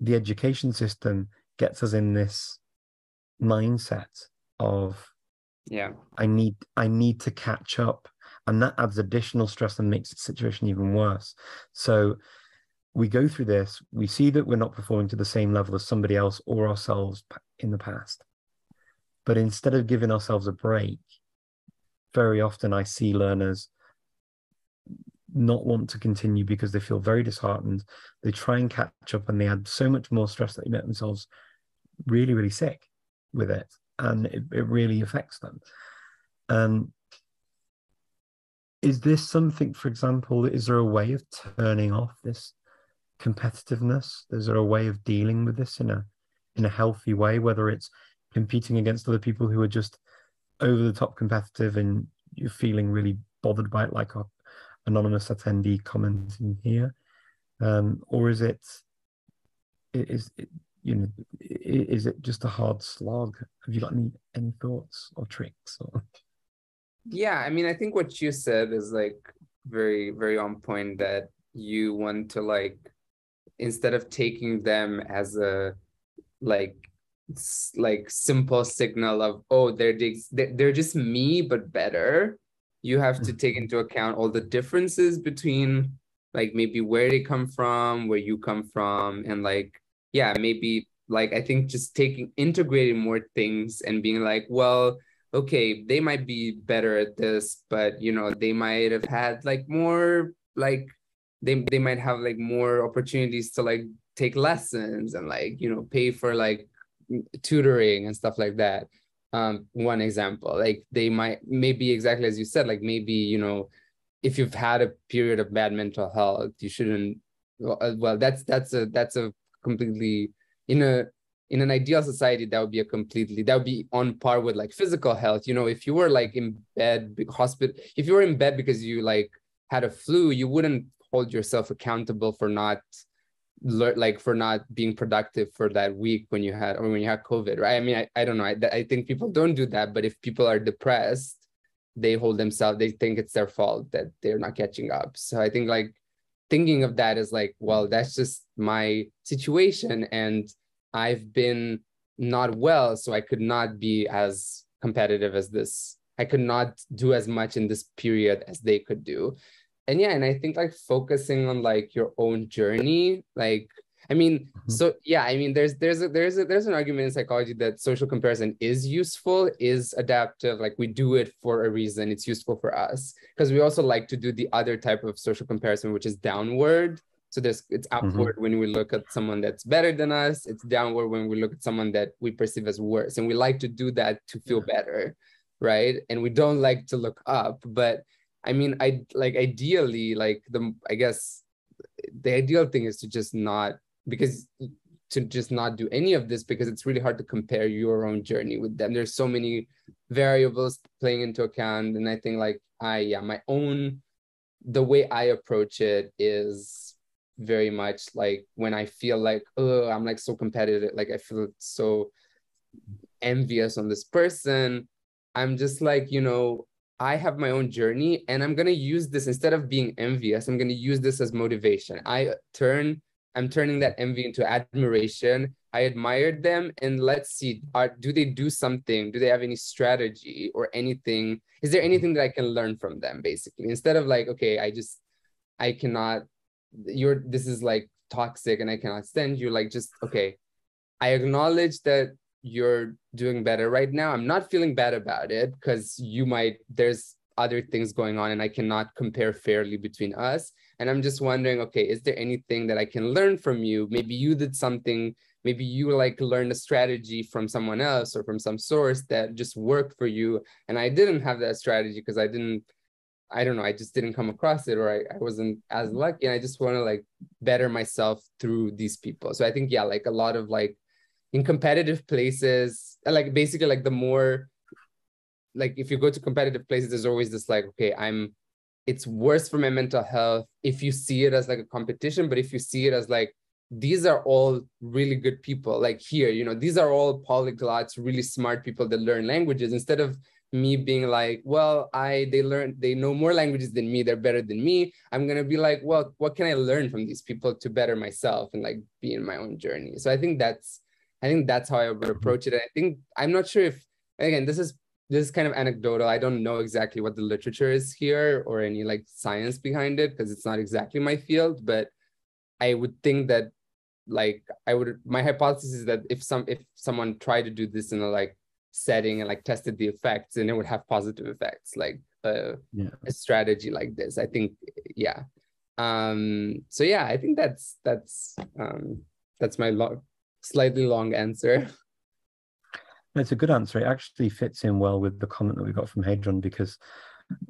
Speaker 1: the education system gets us in this mindset of
Speaker 2: yeah.
Speaker 1: I need i need to catch up. And that adds additional stress and makes the situation even worse. So we go through this we see that we're not performing to the same level as somebody else or ourselves in the past. But instead of giving ourselves a break very often i see learners not want to continue because they feel very disheartened. They try and catch up and they add so much more stress that they make themselves really, really sick with it. And it, it really affects them. Um, is this something, for example, is there a way of turning off this competitiveness? Is there a way of dealing with this in a in a healthy way, whether it's competing against other people who are just over the top competitive and you're feeling really bothered by it, like anonymous attendee commenting here, um, or is it is it, you know is it just a hard slog? Have you got any any thoughts or tricks? Or...
Speaker 2: Yeah, I mean, I think what you said is like very very on point. That you want to like instead of taking them as a like like simple signal of oh they're they're just me but better you have to mm. take into account all the differences between like maybe where they come from where you come from and like yeah maybe like i think just taking integrating more things and being like well okay they might be better at this but you know they might have had like more like they they might have like more opportunities to like take lessons and like you know pay for like tutoring and stuff like that um, one example like they might maybe exactly as you said like maybe you know if you've had a period of bad mental health you shouldn't well, uh, well that's that's a that's a completely in a in an ideal society that would be a completely that would be on par with like physical health. You know if you were like in bed hospital if you were in bed because you like had a flu you wouldn't hold yourself accountable for not like for not being productive for that week when you had or when you had covid right? I mean i, I don't know. I, I think people don't do that but if people are depressed they hold themselves they think it's their fault that they're not catching up. So i think like thinking of that as like well that's just my situation and i've been not well so i could not be as competitive as this. I could not do as much in this period as they could do and yeah and i think like focusing on like your own journey like i mean mm-hmm. so yeah i mean there's there's a there's a there's an argument in psychology that social comparison is useful is adaptive like we do it for a reason it's useful for us because we also like to do the other type of social comparison which is downward so there's it's mm-hmm. upward mm-hmm. when we look at someone that's better than us it's downward when we look at someone that we perceive as worse and we like to do that to feel better right and we don't like to look up but I mean, I like ideally, like the I guess the ideal thing is to just not because to just not do any of this because it's really hard to compare your own journey with them. There's so many variables playing into account, and I think like I yeah, my own the way I approach it is very much like when I feel like oh I'm like so competitive, like I feel so envious on this person. I'm just like you know I have my own journey and I'm going to use this instead of being envious, I'm going to use this as motivation. I turn, I'm turning that envy into admiration. I admired them and let's see, are, do they do something? Do they have any strategy or anything? Is there mm-hmm. anything that I can learn from them basically? Instead of like, okay, I just, I cannot, you're, this is like toxic and I cannot stand you. Like, just, okay, I acknowledge that you're doing better right now. I'm not feeling bad about it because you might, there's other things going on and I cannot compare fairly between us. and i'm just wondering okay is there anything that i can learn from you maybe you did something maybe you like learned a strategy from someone else or from some source that just worked for you and i didn't have that strategy because i didn't i don't know i just didn't come across it or i, I wasn't as mm-hmm. lucky and i just want to like better myself through these people so i think yeah like a lot of like in competitive places like basically like the more like if you go to competitive places there's always this like okay i'm it's worse for my mental health if you see it as like a competition but if you see it as like these are all really good people. Like here you know these are all polyglots really smart people that learn languages. Instead of me being like well i they learn they know more languages than me they're better than me i'm going to be like well what can i learn from these people to better myself and like be in my own journey? So i think that's i think that's how i would approach it. I think i'm not sure if again this is this is kind of anecdotal. I don't know exactly what the literature is here or any like science behind it because it's not exactly my field. But i would think that like i would my hypothesis is that if some if someone tried to do this in a like setting and like tested the effects and it would have positive effects like uh, yeah. a strategy like this. I think yeah. Um so yeah i think that's that's um that's my long slightly long answer
Speaker 1: it's a good answer it actually fits in well with the comment that we got from Hadrian because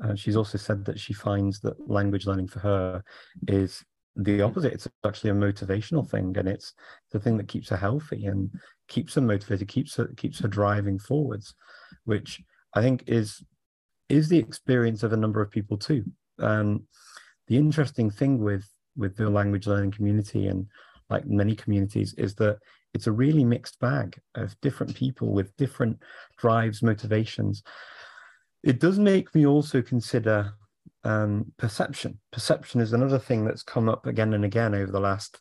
Speaker 1: uh, she's also said that she finds that language learning for her is the opposite. It's actually a motivational thing, and it's the thing that keeps her healthy and keeps her motivated, keeps her keeps her driving forwards, which I think is is the experience of a number of people too. Um, the interesting thing with with the language learning community and like many communities is that it's a really mixed bag of different people with different drives, motivations. It does make me also consider um, perception. Perception is another thing that's come up again and again over the last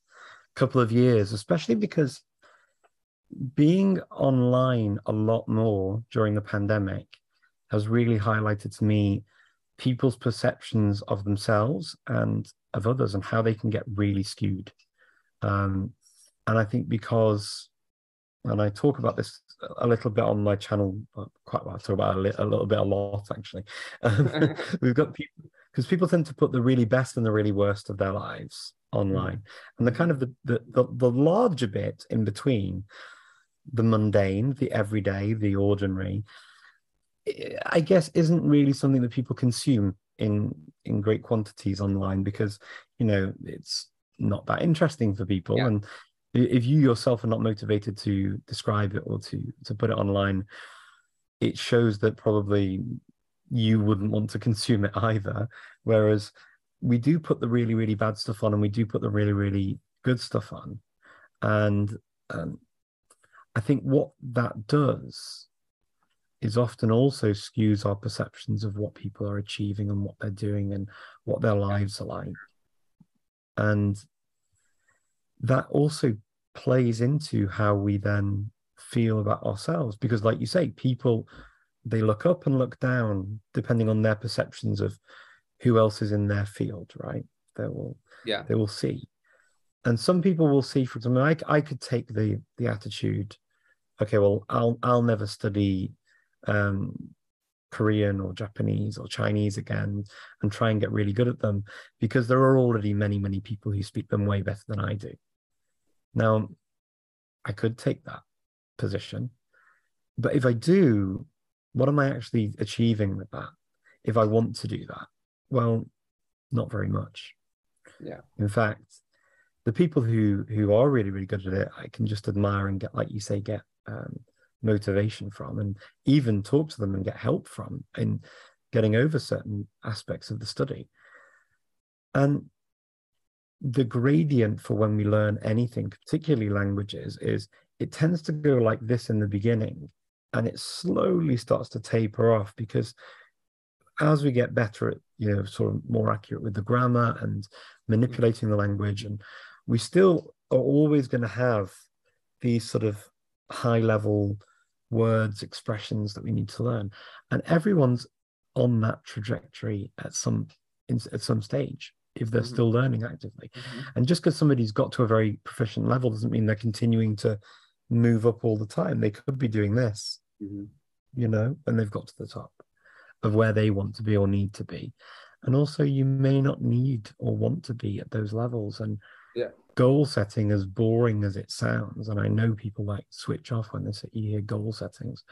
Speaker 1: couple of years, especially because being online a lot more during the pandemic has really highlighted to me people's perceptions of themselves and of others and how they can get really skewed. Um, and I think because, and I talk about this a little bit on my channel, uh, quite well, I talk about a, li- a little bit, a lot actually. [LAUGHS] Um, [LAUGHS] we've got people because people tend to put the really best and the really worst of their lives online, mm. and the kind of the, the the the larger bit in between, the mundane, the everyday, the ordinary, I guess isn't really something that people consume in in great quantities online because you know it's not that interesting for people yeah. and if you yourself are not motivated to describe it or to to put it online it shows that probably you wouldn't want to [LAUGHS] consume it either. Whereas we do put the really really bad stuff on and we do put the really really good stuff on. And um, i think what that does is often also skews our perceptions of what people are achieving and what they're doing and what their lives are like. And that also plays into how we then feel about ourselves because like you say people they look up and look down depending on their perceptions of who else is in their field right? They will
Speaker 2: yeah.
Speaker 1: they will see. And some people will see for example I, I could take the the attitude okay well i'll i'll never study um korean or japanese or chinese again and try and get really good at them because there are already many many people who speak them way better than i do now, I could take that position, but if I do, what am I actually achieving with that? If I want to do that, well, not very much.
Speaker 2: Yeah.
Speaker 1: In fact, the people who who are really really good at it, I can just admire and get, like you say, get um, motivation from, and even talk to them and get help from in getting over certain aspects of the study. And the gradient for when we learn anything, particularly languages, is it tends to go like this in the beginning and it slowly starts to taper off because as we get better at, you know, sort of more accurate with the grammar and manipulating the language, and we still are always going to have these sort of high level words, expressions that we need to learn. And everyone's on that trajectory at some at some stage if they're mm-hmm. still learning actively. Mm-hmm. And just because somebody's got to a very proficient level doesn't mean they're continuing to move up all the time. They could be doing this,
Speaker 2: mm-hmm.
Speaker 1: you know, and they've got to the top of where they want to be or need to be. and also you may not need or want to be at those levels and
Speaker 2: yeah
Speaker 1: goal setting as boring as it sounds and i know people like switch off when they say you hear goal settings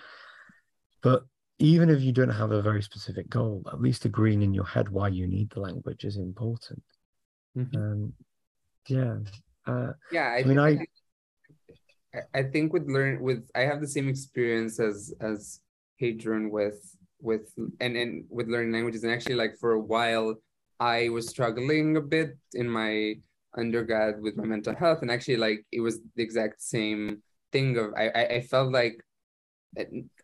Speaker 1: but even if you don't have a very specific goal at least agreeing in your head why you need the language is important. Mm-hmm. um, yeah uh,
Speaker 2: yeah I, I mean i I think with learn with I have the same experience as as Hadrian with with and and with learning languages. And actually like for a while I was struggling a bit in my undergrad with my mental health. And actually like it was the exact same thing of I I, felt like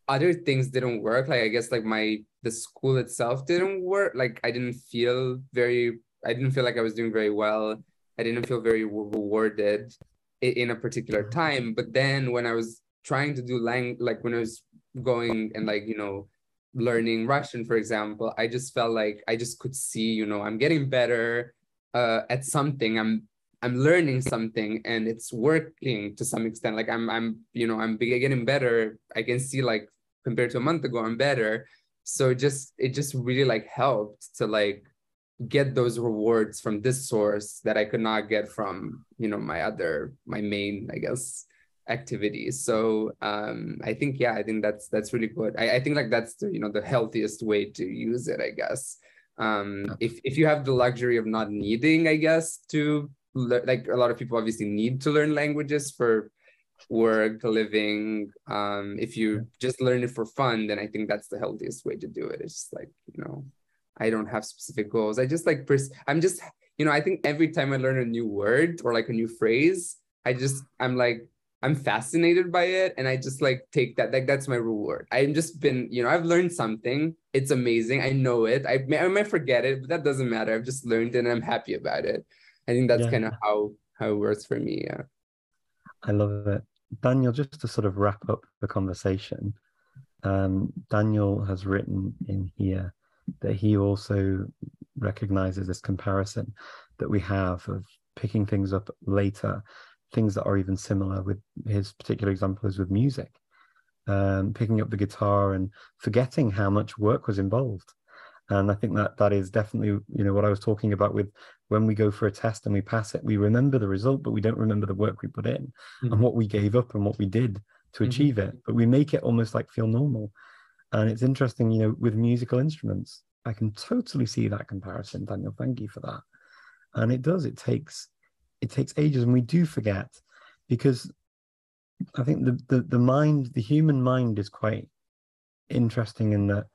Speaker 2: other things didn't work. Like I guess like my the school itself didn't work. Like I didn't feel very I didn't feel like I was doing very well. I didn't feel very rewarded in a particular mm-hmm. time. But then when I was trying to do lang like when I was going and like you know learning Russian for example I just felt like I just could see you know I'm getting better uh, at something. I'm i'm learning something and it's working to some extent. Like i'm i'm you know i'm getting better. I can see like compared to a month ago i'm better. So it just it just really like helped to like get those rewards from this source that i could not get from you know my other my main i guess activities. So um i think yeah i think that's that's really good. I, I think like that's the you know the healthiest way to use it i guess. Um if if you have the luxury of not needing i guess to like a lot of people obviously need to learn languages for work living um if you just learn it for fun then i think that's the healthiest way to do it it's just like you know i don't have specific goals i just like pers- i'm just you know i think every time i learn a new word or like a new phrase i just i'm like I'm fascinated by it and I just like take that like that's my reward. I've just been, you know, I've learned something. It's amazing. I know it. I may, I might forget it, but that doesn't matter. I've just learned it and I'm happy about it. I think that's yeah. kind of how how it works for me. Yeah.
Speaker 1: I love it. Daniel, just to sort of wrap up the conversation, um, Daniel has written in here that he also recognizes this comparison that we have of picking things up later things that are even similar with his particular example is with music um, picking up the guitar and forgetting how much work was involved and i think that that is definitely you know what i was talking about with when we go for a test and we pass it we remember the result but we don't remember the work we put in mm-hmm. and what we gave up and what we did to mm-hmm. achieve it but we make it almost like feel normal and it's interesting you know with musical instruments i can totally see that comparison daniel thank you for that and it does it takes it takes ages and we do forget because I think the, the, the mind, the human mind is quite interesting in that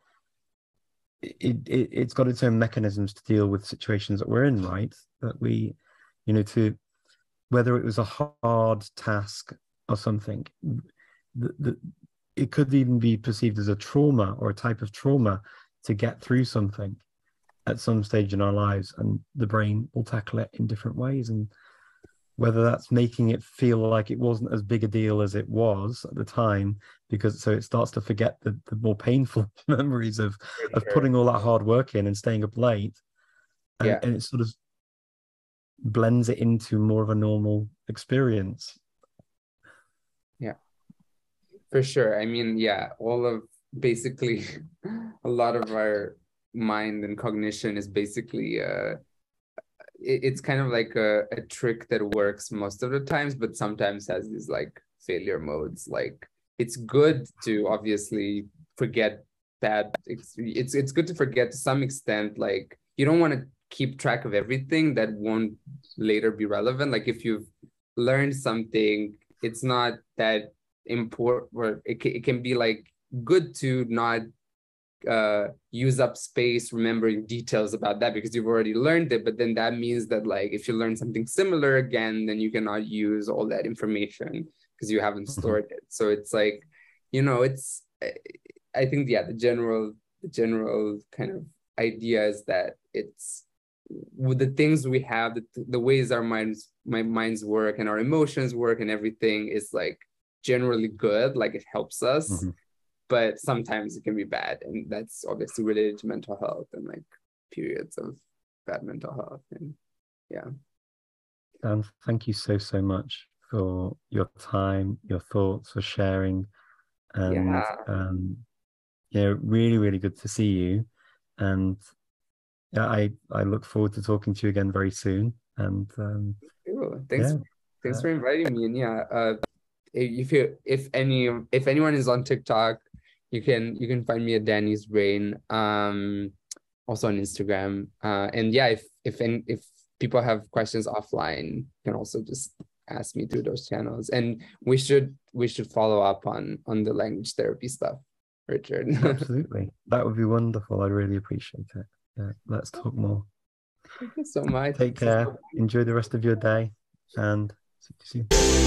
Speaker 1: it, it, it's got its own mechanisms to deal with situations that we're in, right? That we, you know, to whether it was a hard task or something, the, the, it could even be perceived as a trauma or a type of trauma to get through something at some stage in our lives, and the brain will tackle it in different ways. And whether that's making it feel like it wasn't as big a deal as it was at the time because so it starts to forget the, the more painful [LAUGHS] memories of sure. of putting all that hard work in and staying up late and, yeah. and it sort of blends it into more of a normal experience
Speaker 2: yeah for sure i mean yeah all of basically [LAUGHS] a lot of our mind and cognition is basically uh it's kind of like a, a trick that works most of the times but sometimes has these like failure modes. Like it's good to obviously forget it's it's, it's good to forget to some extent like you don't want to keep track of everything that won't later be relevant. Like if you've learned something it's not that important or it, it can be like good to not uh, use up space remembering details about that because you've already learned it. But then that means that like if you learn something similar again, then you cannot use all that information because you haven't mm-hmm. stored it. So it's like, you know, it's I think yeah, the general the general kind of idea is that it's with the things we have, the, the ways our minds my minds work and our emotions work and everything is like generally good, like it helps us. Mm-hmm but sometimes it can be bad and that's obviously related to mental health and like periods of bad mental health and yeah
Speaker 1: and thank you so so much for your time your thoughts for sharing and yeah. um yeah really really good to see you and yeah, I I look forward to talking to you again very soon. And um,
Speaker 2: thanks, yeah. thanks uh, for inviting me. And yeah, uh, if you if any if anyone is on TikTok, you can you can find me at Danny's Brain. Um, also on Instagram. Uh, and yeah, if if any, if people have questions offline, you can also just ask me through those channels. And we should we should follow up on on the language therapy stuff, Richard. [LAUGHS]
Speaker 1: Absolutely, that would be wonderful. I'd really appreciate it. Yeah, let's talk more.
Speaker 2: Thank you so much.
Speaker 1: Take care. Enjoy the rest of your day, and see you soon.